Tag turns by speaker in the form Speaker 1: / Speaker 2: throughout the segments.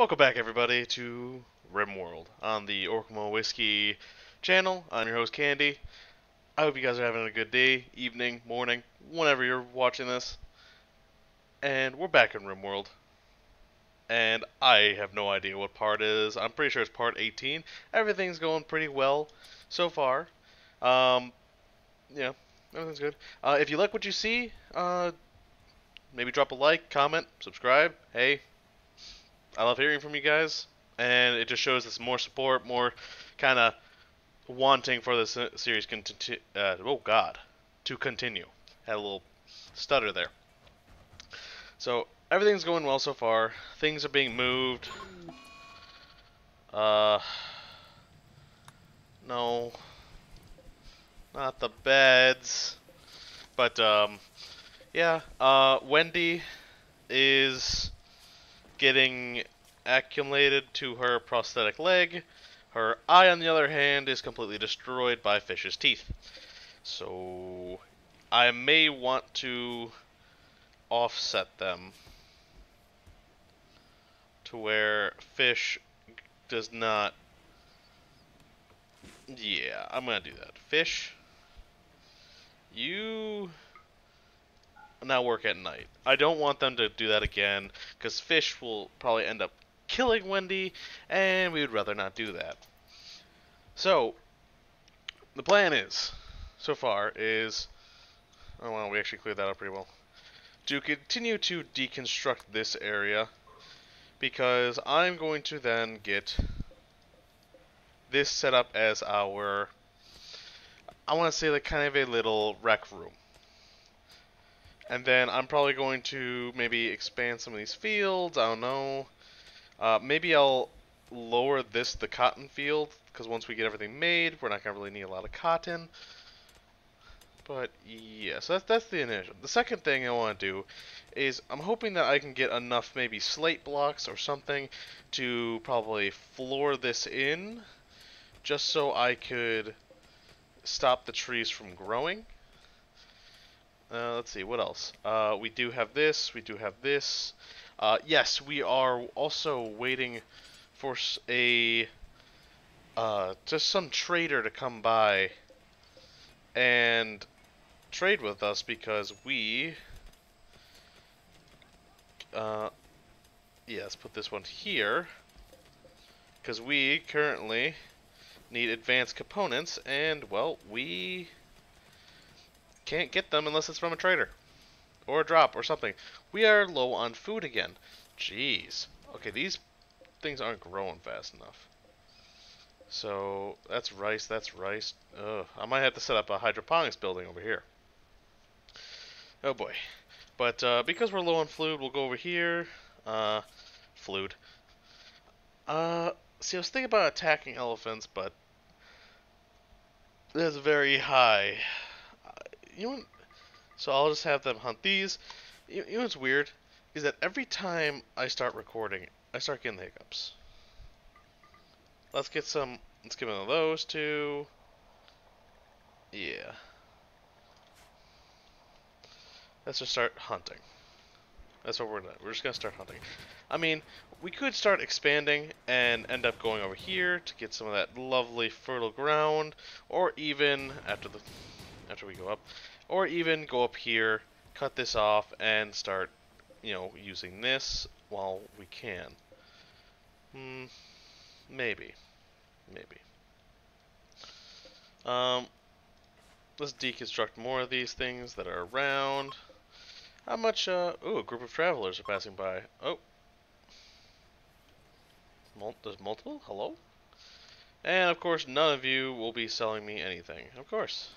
Speaker 1: Welcome back, everybody, to RimWorld on the Orcamo Whiskey channel. I'm your host, Candy. I hope you guys are having a good day, evening, morning, whenever you're watching this. And we're back in RimWorld. And I have no idea what part is. I'm pretty sure it's part 18. Everything's going pretty well so far. Um, yeah, everything's good. Uh, if you like what you see, uh, maybe drop a like, comment, subscribe. Hey, I love hearing from you guys, and it just shows us more support, more kind of wanting for this series continue. Uh, oh God, to continue. Had a little stutter there. So everything's going well so far. Things are being moved. Uh, no, not the beds, but um, yeah. Uh, Wendy is getting accumulated to her prosthetic leg. Her eye, on the other hand, is completely destroyed by Fish's teeth. So I may want to offset them to where Fish does not. Yeah, I'm gonna do that. Fish, you now work at night. I don't want them to do that again because Fish will probably end up killing Wendy, and we would rather not do that. So, the plan is, so far, is. Oh, well, we actually cleared that up pretty well. To continue to deconstruct this area, because I'm going to then get this set up as our. I want to say, like, kind of a little rec room. And then I'm probably going to maybe expand some of these fields. I don't know. Uh, maybe I'll lower this, the cotton field, because once we get everything made, we're not going to really need a lot of cotton. But yes, that's, that's the initial. The second thing I want to do is I'm hoping that I can get enough maybe slate blocks or something to probably floor this in, just so I could stop the trees from growing. Uh, let's see, what else? Uh, we do have this, we do have this. Uh, yes, we are also waiting for a, uh, just some trader to come by and trade with us because we, uh, yeah, let's put this one here, because we currently need advanced components, and, well, we can't get them unless it's from a trader. Or a drop or something. We are low on food again. Jeez. Okay, these things aren't growing fast enough. So, that's rice, that's rice. Ugh, I might have to set up a hydroponics building over here. Oh boy. But uh, because we're low on food, we'll go over here. Uh, fluid. Uh, see, I was thinking about attacking elephants, but that's very high you know, so I'll just have them hunt these. You, you know what's weird is that every time I start recording, I start getting the hiccups. Let's get some. Let's get one of those two. Yeah. Let's just start hunting. That's what we're gonna. We're just gonna start hunting. I mean, we could start expanding and end up going over here to get some of that lovely fertile ground, or even after the after we go up, or even go up here, cut this off, and start, you know, using this while we can. Hmm, maybe, maybe. Um, let's deconstruct more of these things that are around. How much, uh, ooh, a group of travelers are passing by. Oh. Mul there's multiple? Hello? And, of course, none of you will be selling me anything. Of course.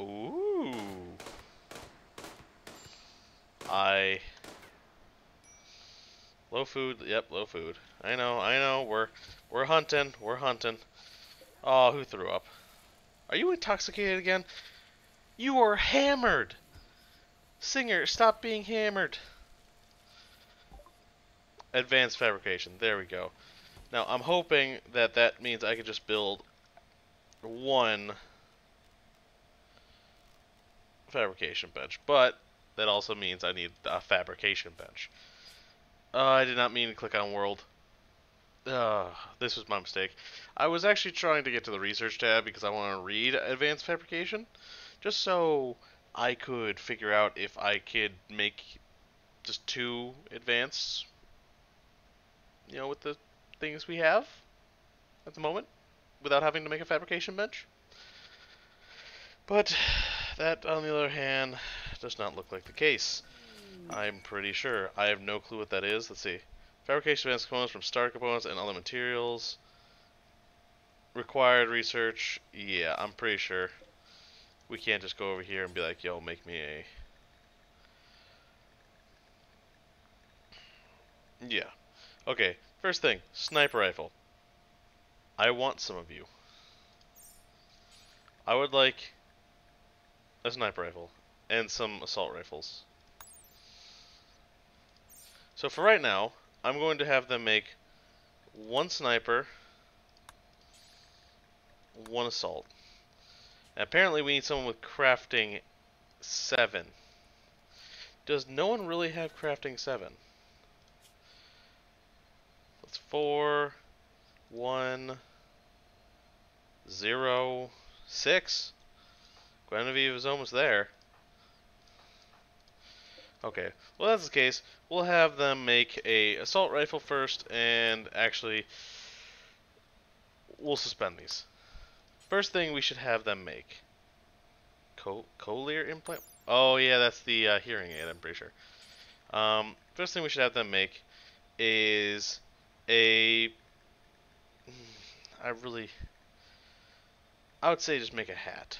Speaker 1: Ooh. I... Low food, yep, low food. I know, I know, we're, we're hunting, we're hunting. Oh, who threw up? Are you intoxicated again? You are hammered! Singer, stop being hammered! Advanced fabrication, there we go. Now, I'm hoping that that means I can just build one fabrication bench. But that also means I need a fabrication bench. Uh, I did not mean to click on world. Uh, this was my mistake. I was actually trying to get to the research tab because I want to read advanced fabrication, just so I could figure out if I could make just two advanced, you know, with the things we have at the moment, without having to make a fabrication bench. But that, on the other hand, does not look like the case. I'm pretty sure. I have no clue what that is. Let's see. Fabrication advanced components from starter components and other materials. Required research. Yeah, I'm pretty sure. We can't just go over here and be like, yo, make me a... Yeah. Okay, first thing, sniper rifle. I want some of you. I would like a sniper rifle and some assault rifles. So for right now, I'm going to have them make one sniper, one assault. And apparently we need someone with crafting 7. Does no one really have crafting 7? That's 4, 1, 0, 6. Guinevere is almost there. Okay, well that's the case. We'll have them make a assault rifle first, and actually, we'll suspend these. First thing we should have them make. Co cochlear implant? Oh yeah, that's the uh, hearing aid, I'm pretty sure. Um, first thing we should have them make is a... I really... I would say just make a hat.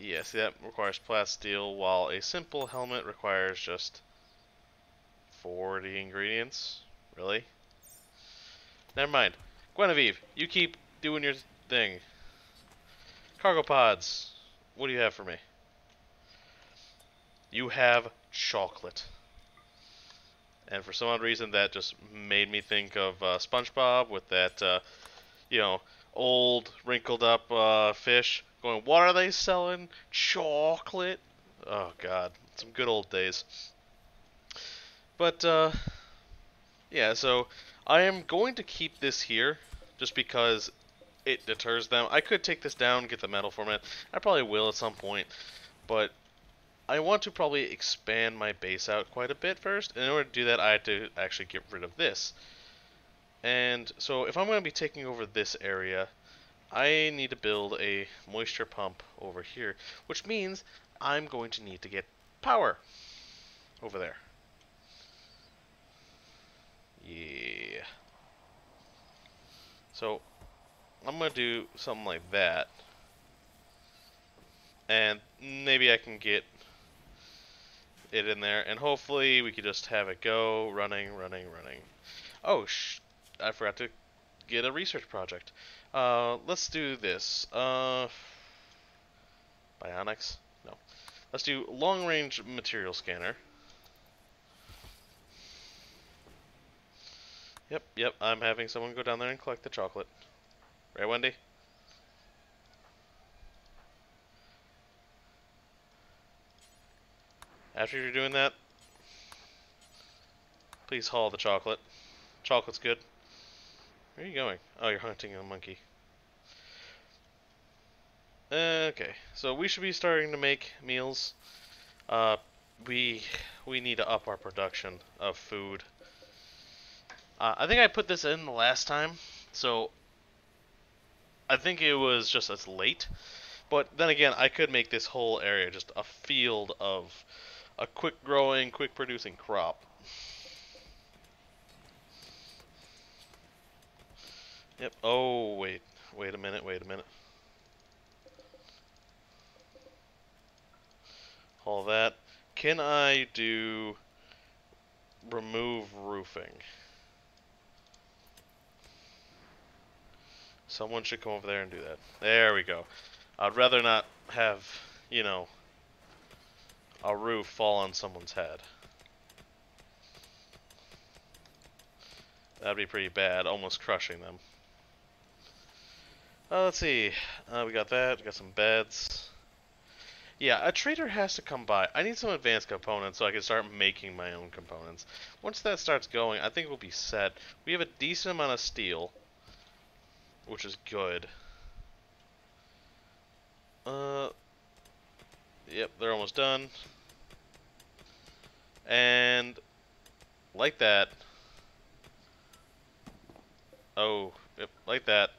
Speaker 1: See that requires plasteel, while a simple helmet requires just 40 ingredients. Really? Never mind. Guinevere, you keep doing your thing. Cargo pods. What do you have for me? You have chocolate. And for some odd reason, that just made me think of uh, SpongeBob with that, uh, you know, old, wrinkled up uh, fish going, what are they selling? Chocolate? Oh, God. Some good old days. But, uh, yeah, so I am going to keep this here just because it deters them. I could take this down, get the metal format. I probably will at some point, but I want to probably expand my base out quite a bit first. In order to do that, I have to actually get rid of this. And so if I'm going to be taking over this area, I need to build a moisture pump over here, which means I'm going to need to get power over there. Yeah. So, I'm going to do something like that. And maybe I can get it in there. And hopefully we could just have it go, running, running, running. Oh, sh I forgot to get a research project. Uh, let's do this. Uh, Bionics? No. Let's do long range material scanner. Yep, yep, I'm having someone go down there and collect the chocolate. Right, Wendy? After you're doing that, please haul the chocolate. Chocolate's good. Where are you going? Oh, you're hunting a monkey. Okay, so we should be starting to make meals. Uh, we we need to up our production of food. Uh, I think I put this in the last time, so I think it was just as late. But then again, I could make this whole area just a field of a quick growing, quick producing crop. Yep. Oh, wait. Wait a minute, wait a minute. All that. Can I do remove roofing? Someone should come over there and do that. There we go. I'd rather not have, you know, a roof fall on someone's head. That'd be pretty bad, almost crushing them. Uh, let's see. Uh, we got that. We got some beds. Yeah, a trader has to come by. I need some advanced components so I can start making my own components. Once that starts going, I think we'll be set. We have a decent amount of steel, which is good. Uh, yep, they're almost done. And like that. Oh, yep, like that.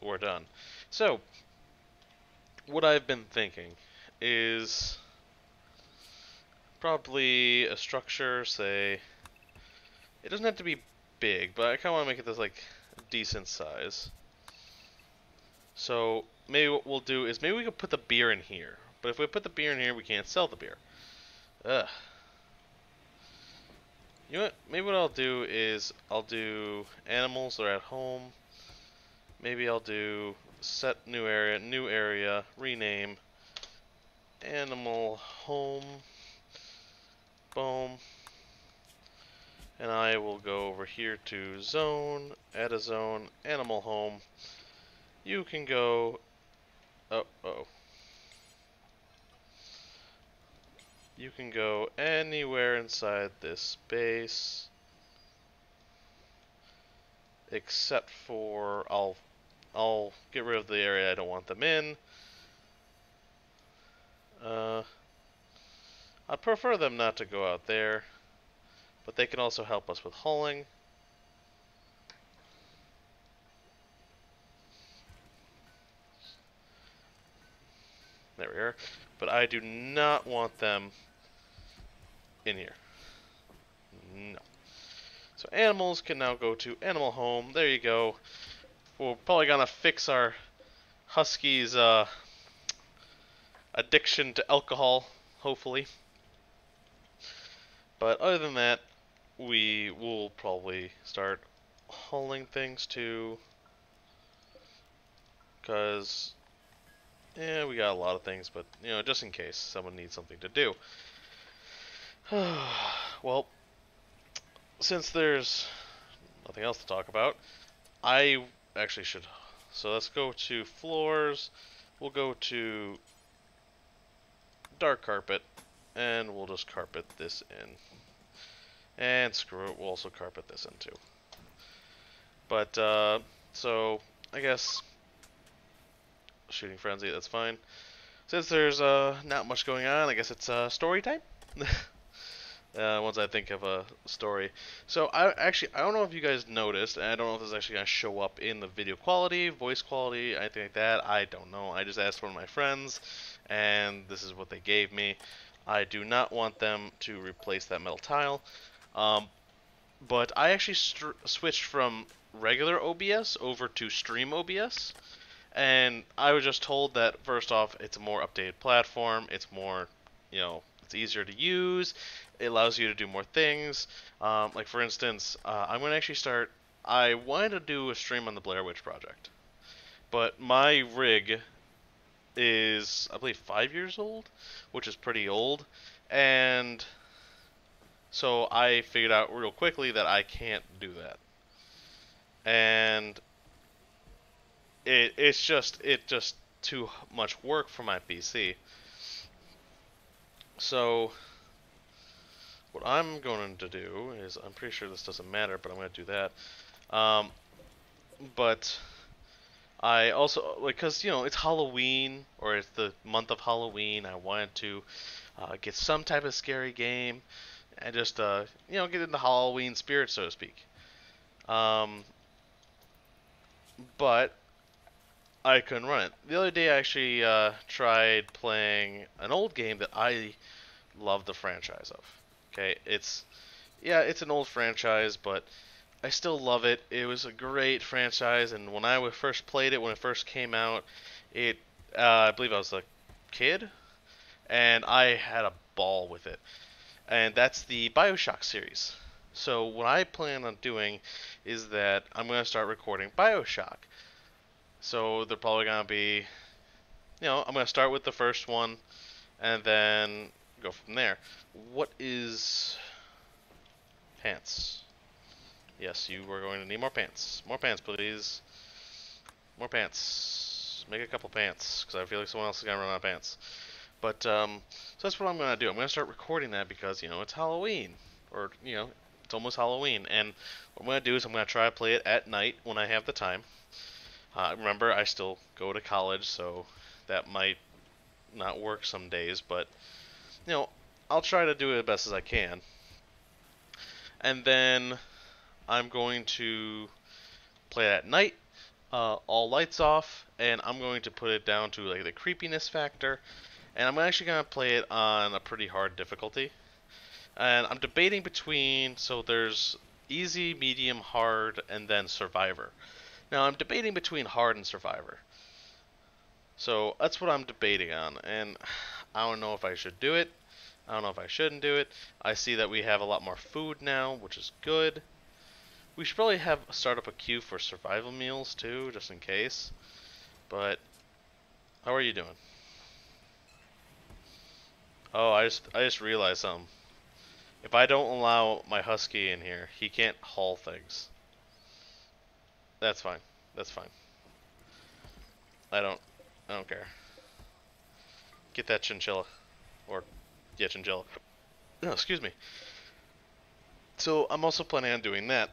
Speaker 1: We're done. So, what I've been thinking is probably a structure, say, it doesn't have to be big, but I kind of want to make it this, like, decent size. So, maybe what we'll do is maybe we could put the beer in here. But if we put the beer in here, we can't sell the beer. Ugh. You know what? Maybe what I'll do is I'll do animals that are at home. Maybe I'll do set new area, new area, rename, animal home, boom. And I will go over here to zone, add a zone, animal home. You can go, oh, oh. You can go anywhere inside this space except for I'll I'll get rid of the area I don't want them in. Uh, I prefer them not to go out there, but they can also help us with hauling. There we are. But I do not want them in here. No. So animals can now go to animal home. There you go. We're probably gonna fix our huskies' uh, addiction to alcohol, hopefully. But other than that, we will probably start hauling things too. Because, yeah, we got a lot of things, but, you know, just in case someone needs something to do. well, since there's nothing else to talk about, I actually should. So let's go to floors. We'll go to dark carpet, and we'll just carpet this in. And screw it, we'll also carpet this in too. But, uh, so, I guess, shooting frenzy, that's fine. Since there's, uh, not much going on, I guess it's, uh, story time? uh, once I think of a story. So I actually I don't know if you guys noticed, and I don't know if this is actually gonna show up in the video quality, voice quality, anything like that. I don't know. I just asked one of my friends, and this is what they gave me. I do not want them to replace that metal tile, um, but I actually switched from regular OBS over to Stream OBS. And I was just told that first off, it's a more updated platform. It's more, you know, it's easier to use. It allows you to do more things. Um, like for instance, uh, I'm going to actually start. I wanted to do a stream on the Blair Witch Project, but my rig is I believe five years old, which is pretty old, and so I figured out real quickly that I can't do that, and it it's just it just too much work for my PC. So, what I'm going to do is, I'm pretty sure this doesn't matter, but I'm going to do that. Um, but I also, because, you know, it's Halloween, or it's the month of Halloween, I wanted to uh, get some type of scary game, and just, uh, you know, get in the Halloween spirit, so to speak. Um, but I couldn't run it. The other day I actually uh, tried playing an old game that I love the franchise of. Okay, it's yeah, it's an old franchise, but I still love it. It was a great franchise, and when I first played it, when it first came out, it uh, I believe I was a kid, and I had a ball with it. And that's the Bioshock series. So what I plan on doing is that I'm going to start recording Bioshock. So they're probably going to be, you know, I'm going to start with the first one, and then go from there. What is pants? Yes, you are going to need more pants. More pants, please. More pants. Make a couple pants, because I feel like someone else is going to run out of pants. But um, so that's what I'm gonna do. I'm gonna start recording that because you know it's Halloween, or you know it's almost Halloween, and what I'm gonna do is I'm gonna try to play it at night when I have the time. Uh, remember, I still go to college, so that might not work some days, but you know I'll try to do it as best as I can. And then I'm going to play at night, uh, all lights off, and I'm going to put it down to like the creepiness factor, and I'm actually going to play it on a pretty hard difficulty. And I'm debating between so there's easy, medium, hard, and then survivor. Now I'm debating between hard and survivor. So that's what I'm debating on, and I don't know if I should do it. I don't know if I shouldn't do it. I see that we have a lot more food now, which is good. We should probably have start up a queue for survival meals too, just in case. But how are you doing? Oh, I just I just realized something. If I don't allow my husky in here, he can't haul things. That's fine. That's fine. I don't I don't care. Get that chinchilla or yeah, chinchilla. No, excuse me. So I'm also planning on doing that.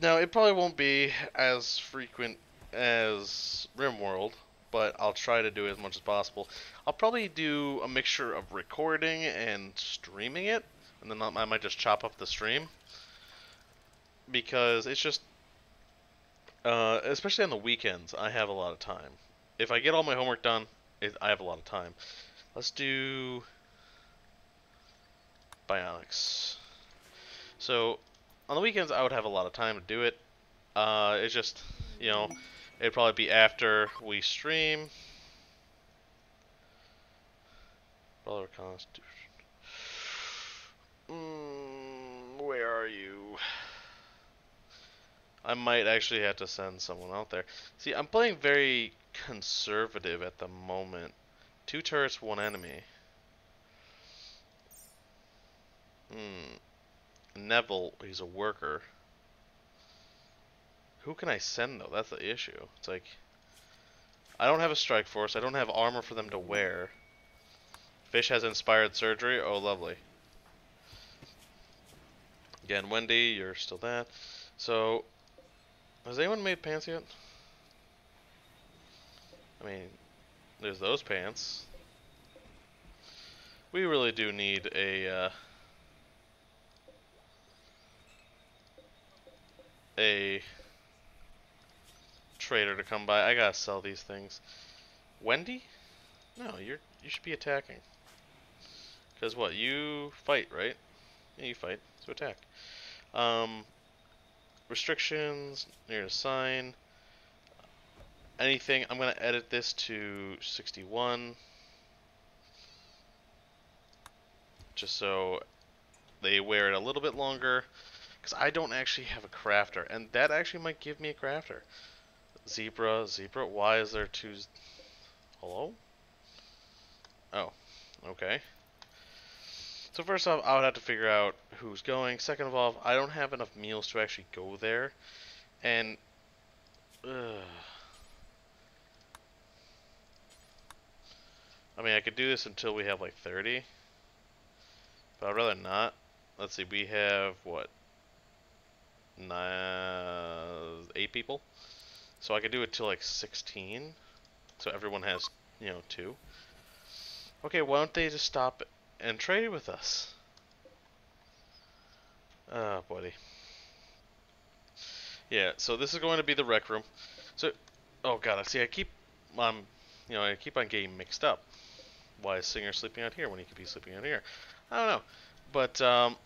Speaker 1: Now it probably won't be as frequent as RimWorld, but I'll try to do it as much as possible. I'll probably do a mixture of recording and streaming it, and then I might just chop up the stream because it's just, uh, especially on the weekends, I have a lot of time. If I get all my homework done, it, I have a lot of time. Let's do Bionics. So on the weekends, I would have a lot of time to do it. Uh, it's just, you know, it'd probably be after we stream. Brother Constitution. Mm, where are you? I might actually have to send someone out there. See, I'm playing very conservative at the moment. Two turrets, one enemy. Hmm. Neville, he's a worker. Who can I send though? That's the issue. It's like I don't have a strike force. I don't have armor for them to wear. Fish has inspired surgery. Oh, lovely. Again, Wendy, you're still that. So, has anyone made pants yet? I mean, there's those pants. We really do need a uh, a trader to come by. I gotta sell these things. Wendy? No, you're you should be attacking. Cause what you fight, right? Yeah, you fight. So attack. Um, restrictions. Near a sign. Anything. I'm gonna edit this to 61. Just so they wear it a little bit longer. Because I don't actually have a crafter, and that actually might give me a crafter. Zebra, zebra, why is there two... Hello? Oh, okay. So first off, I would have to figure out who's going. Second of all, I don't have enough meals to actually go there. And... I mean, I could do this until we have like 30. But I'd rather not. Let's see, we have, what, nine, eight people. So I could do it till like 16. So everyone has, you know, two. Okay, why don't they just stop and trade with us? Oh, buddy. Yeah, so this is going to be the rec room. So, oh god, I see. I keep, um, you know, I keep on getting mixed up. Why is Singer sleeping out here when he could be sleeping out here? I don't know, but um,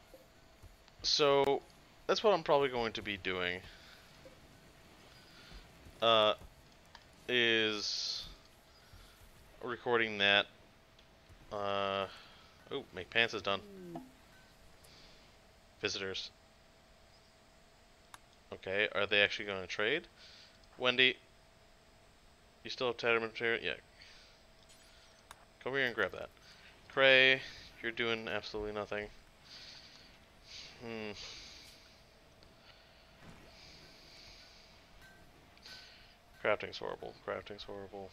Speaker 1: so that's what I'm probably going to be doing. Uh, is recording that. Uh, oh, make pants is done. Visitors. Okay, are they actually going to trade? Wendy, you still have tattered material? Yeah. Come here and grab that. Cray, you're doing absolutely nothing. Hmm. Crafting's horrible. Crafting's horrible.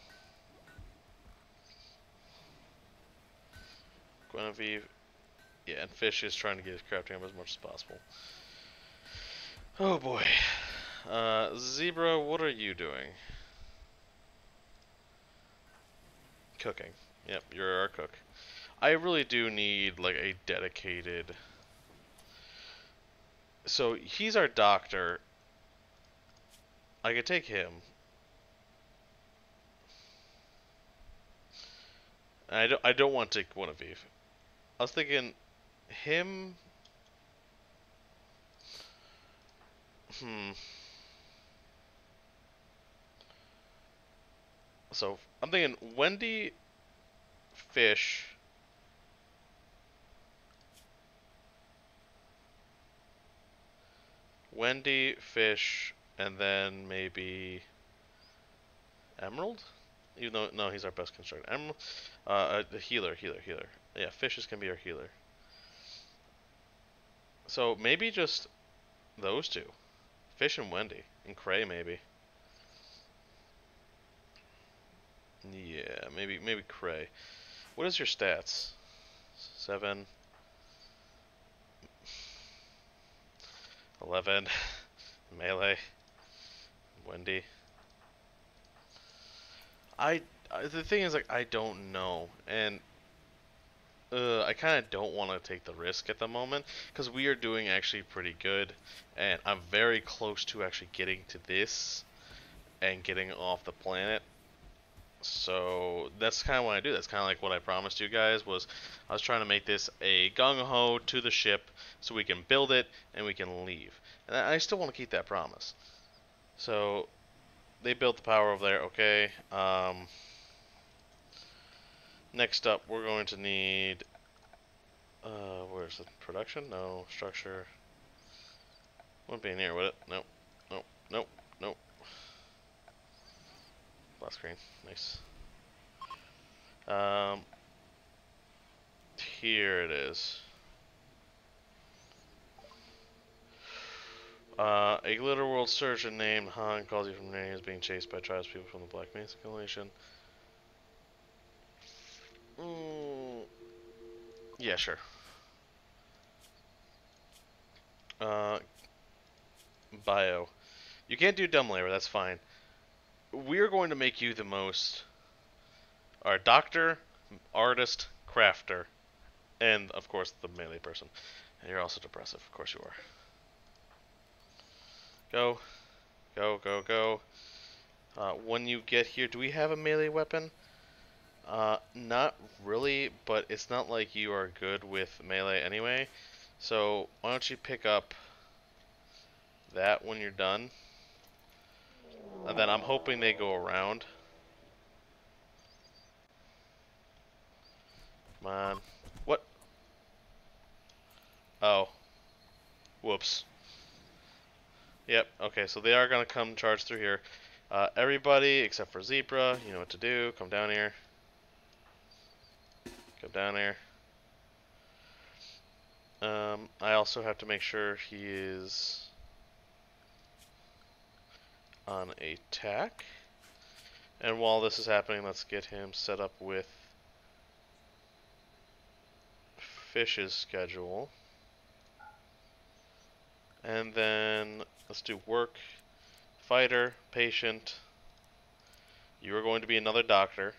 Speaker 1: Guinevere. Yeah, and Fish is trying to get his crafting up as much as possible. Oh boy. Uh, Zebra, what are you doing? Cooking. Yep, you're our cook. I really do need like a dedicated. So he's our doctor. I could take him. I don't. I don't want to take one of. I was thinking him. Hmm. So I'm thinking Wendy, Fish. Wendy, Fish, and then maybe Emerald? Even though, no, he's our best constructor. Emerald, uh, a healer, healer, healer. Yeah, Fish is going to be our healer. So maybe just those two. Fish and Wendy. And Cray, maybe. Yeah, maybe maybe Cray. What is your stats? Seven. Eleven. Melee. Wendy. I, I the thing is like I don't know and uh, I kind of don't want to take the risk at the moment because we are doing actually pretty good and I'm very close to actually getting to this and getting off the planet so that's kind of what I do. That's kind of like what I promised you guys was I was trying to make this a gung-ho to the ship so we can build it and we can leave. And I still want to keep that promise. So they built the power over there. Okay. Um, next up, we're going to need. Uh, where's the production? No structure. Wouldn't be in here, would it? Nope. Nope. Nope. Nope. Last screen. Nice. Um, here it is. Uh, a glitter world surgeon named Han calls you from there is being chased by tribes people from the Black Mesa Coalition. Mm, yeah, sure. Uh, bio. You can't do dumb labor, that's fine. We're going to make you the most... Our doctor, artist, crafter, and, of course, the melee person. And you're also depressive, of course you are. Go. Go, go, go. Uh, when you get here, do we have a melee weapon? Uh, not really, but it's not like you are good with melee anyway. So, why don't you pick up that when you're done. And then I'm hoping they go around. Come on. What? Oh. Whoops. Yep, okay, so they are going to come charge through here. Uh, everybody except for Zebra, you know what to do. Come down here. Come down here. Um, I also have to make sure he is on attack. And while this is happening, let's get him set up with Fish's schedule. And then let's do work, fighter, patient. You are going to be another doctor.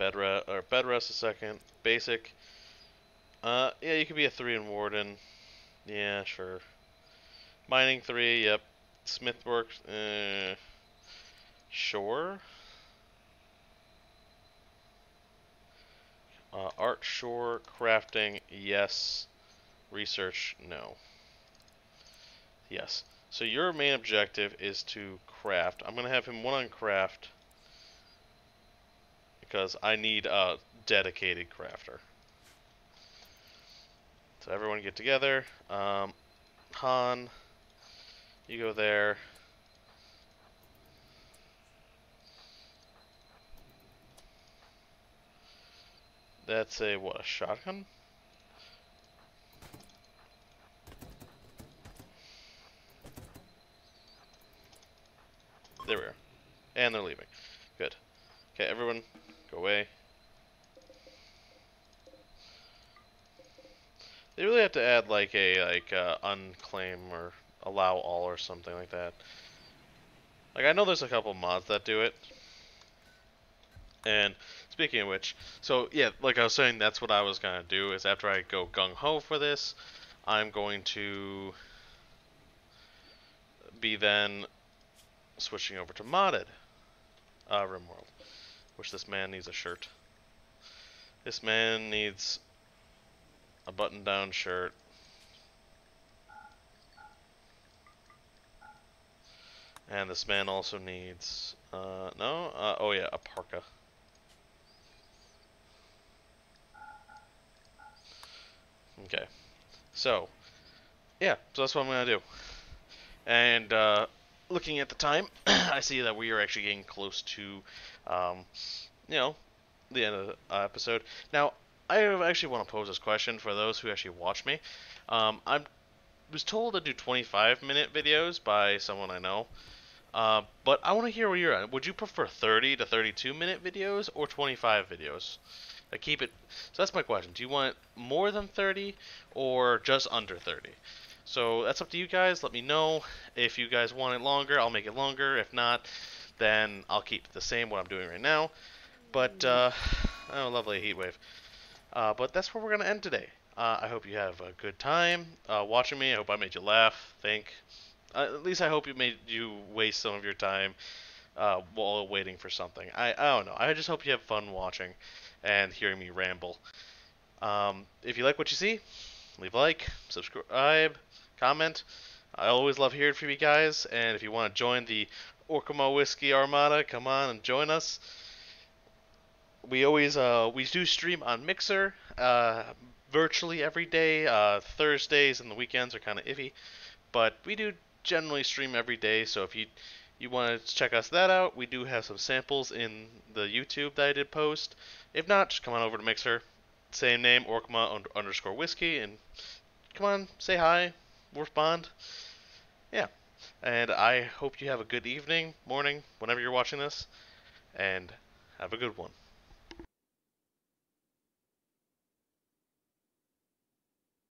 Speaker 1: Bed rest or bed rest a second. Basic. Uh, yeah, you could be a three in warden. Yeah, sure. Mining three. Yep. Smith works. Uh, sure. Uh, art, sure. Crafting, yes. Research, no. Yes. So your main objective is to craft. I'm going to have him one on craft because I need a dedicated crafter. So everyone get together. Um, Han, you go there. That's a, what, a shotgun? There we are. And they're leaving. Good. Okay, everyone, Go away. They really have to add like a like uh, unclaim or allow all or something like that. Like I know there's a couple mods that do it. And speaking of which, so yeah, like I was saying, that's what I was gonna do is after I go gung ho for this, I'm going to be then switching over to modded uh, RimWorld which this man needs a shirt. This man needs a button-down shirt. And this man also needs, uh, no, uh, oh yeah, a parka. Okay, so, yeah, so that's what I'm going to do. And, uh, looking at the time, I see that we are actually getting close to, um, you know, the end of the uh, episode. Now, I actually want to pose this question for those who actually watch me. Um, I was told to do 25 minute videos by someone I know, uh, but I want to hear where you're at. Would you prefer 30 to 32 minute videos or 25 videos? I keep it. So that's my question. Do you want more than 30 or just under 30? So that's up to you guys. Let me know. If you guys want it longer, I'll make it longer. If not, then I'll keep the same, what I'm doing right now. But, uh, oh, lovely heat wave. Uh, but that's where we're going to end today. Uh, I hope you have a good time uh, watching me. I hope I made you laugh, think. Uh, at least I hope you made you waste some of your time uh, while waiting for something. I, I don't know. I just hope you have fun watching and hearing me ramble. Um, if you like what you see, leave a like, subscribe, comment. I always love hearing from you guys, and if you want to join the Orcamo Whiskey Armada, come on and join us. We always uh, we do stream on Mixer uh, virtually every day. Uh, Thursdays and the weekends are kind of iffy, but we do generally stream every day. So if you you want to check us that out, we do have some samples in the YouTube that I did post. If not, just come on over to Mixer, same name, Orcamo underscore whiskey, and come on, say hi, respond. Yeah. And I hope you have a good evening, morning, whenever you're watching this, and have a good one.